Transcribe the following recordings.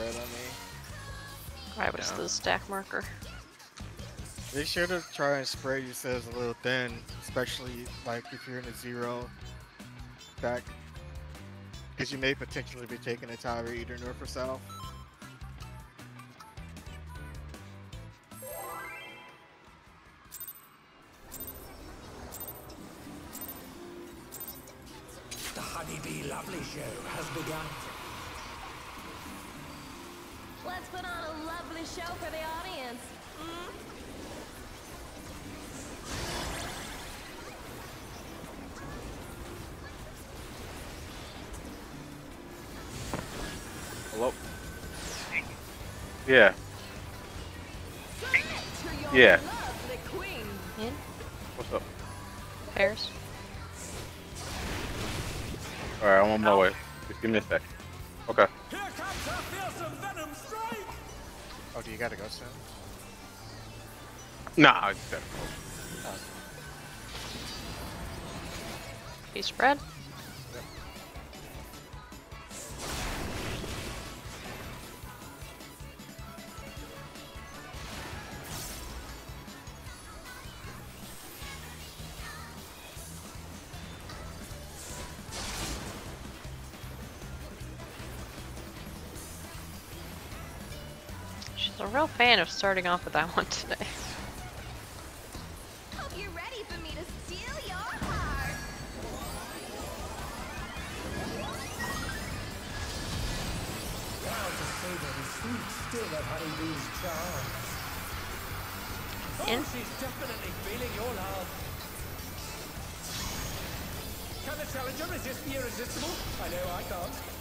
spread on me. Alright, what's the stack marker? Make sure to try and spread you says a little thin, especially like if you're in a zero back. Because you may potentially be taking a tower either north or south. The Honey B. Lovely Show has begun. Let's put on a lovely show for the audience. Mm? Hello? Yeah. Submit to your Yeah. In? What's up? Paris. Alright, I'm on my way. Just give me a sec. Okay. Oh, do you gotta go soon? Nah, I just got Be spread? She's a real fan of starting off with that one today. Hope you're ready for me to steal your heart. Proud to say that his sweet still that honeybee's charm. In? She's definitely feeling your love. Can the challenger resist the irresistible? I know I can't.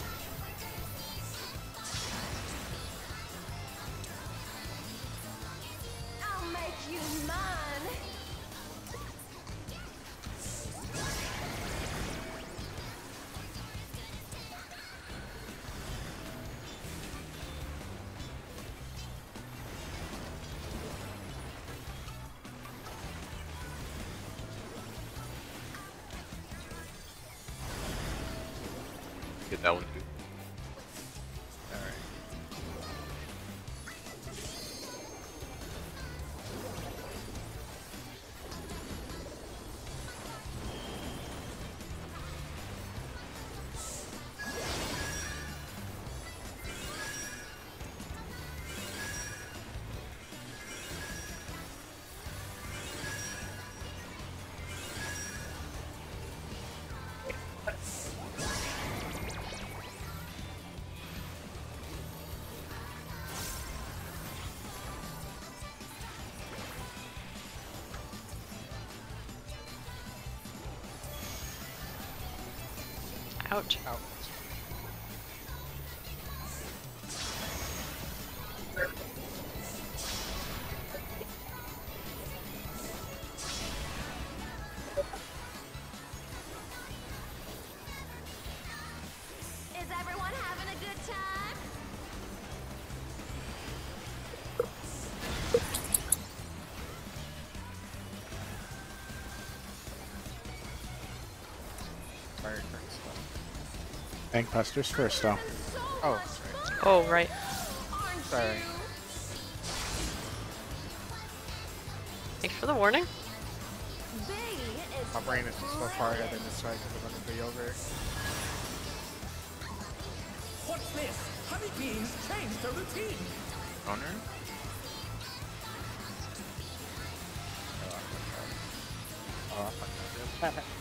Get that one too. Out. Tankbusters first, though. Oh, much right. Oh, right. Sorry. Thanks for the warning. My brain is just so far ahead in this fight because I'm gonna be over. What's this? Honeybees changed the routine. Honor? Oh, I fucked up. Oh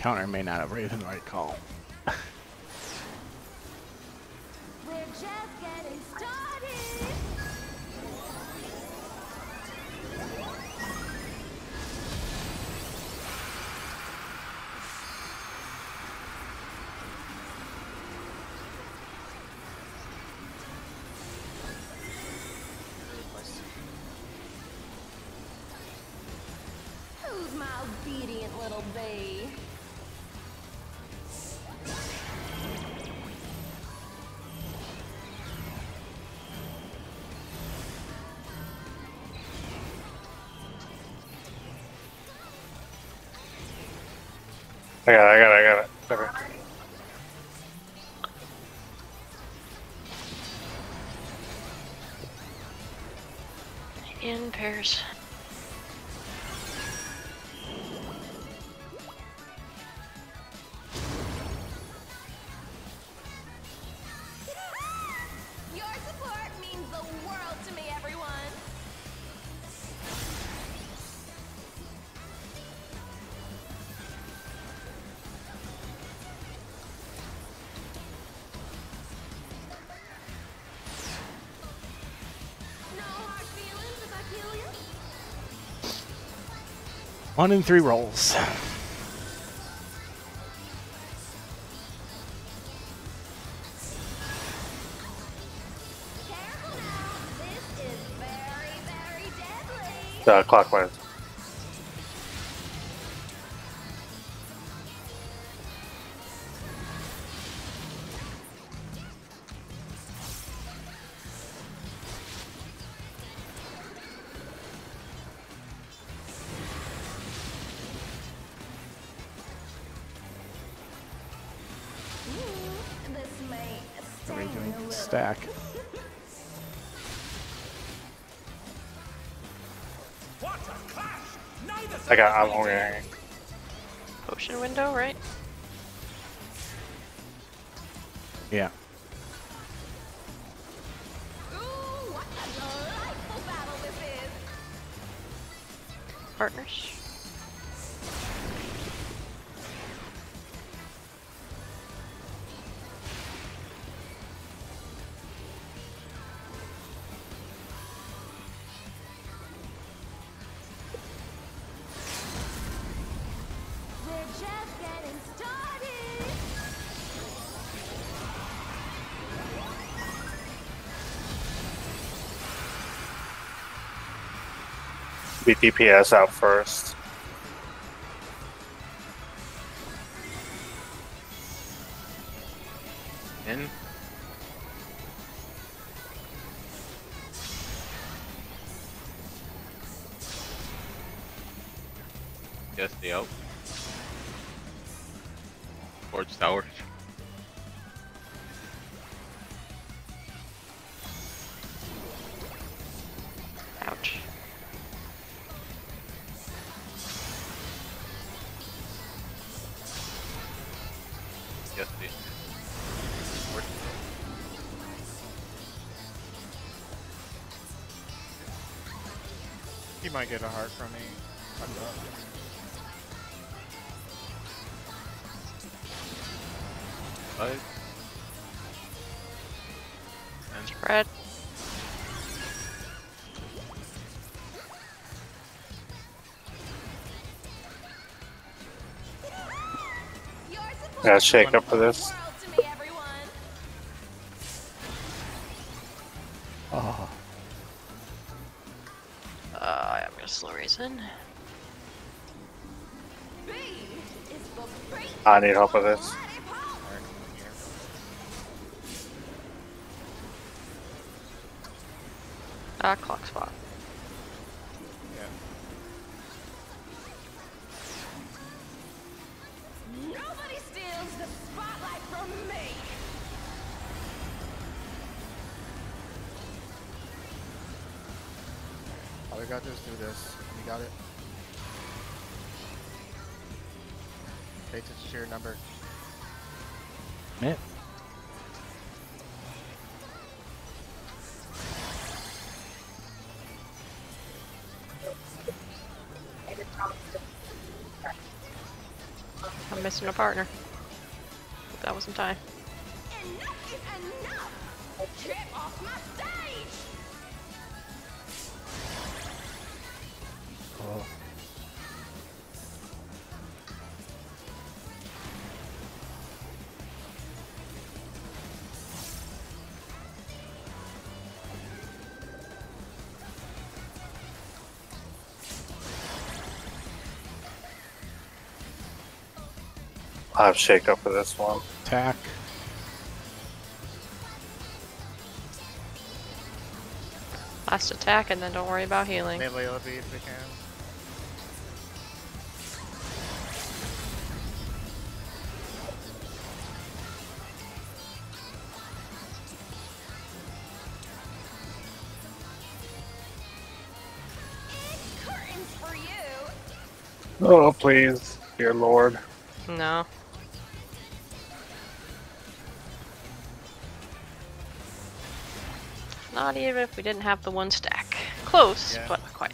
Counter may not have raised the right call. I got it, I got it, I got it. Okay. In pairs. One in three rolls. Uh, clockwise. Stack. What a clash! Neither I got side I'm is only. Potion window, right? Yeah. Ooh, what a delightful battle this is. Partners. Be DPS out first. In. Yes, the out. Forge tower. He might get a heart from me. I'm done. five. And Spread. Your support Gotta shake up for this. I need help with this. bloody pulse. Alright, here. Ah, clock spot. Yeah. Nobody steals the spotlight from me. All we gotta do is do this. You got it. Pay attention to your number. Mitt. I'm missing a partner. Hope that wasn't time. Enough is enough. Get off my stage. oh. I'll have shake up for this one. Attack. Last attack and then don't worry about healing. Melee if we can. Oh, please, dear lord. No. Not even if we didn't have the one stack. Close, Yeah. but not quite.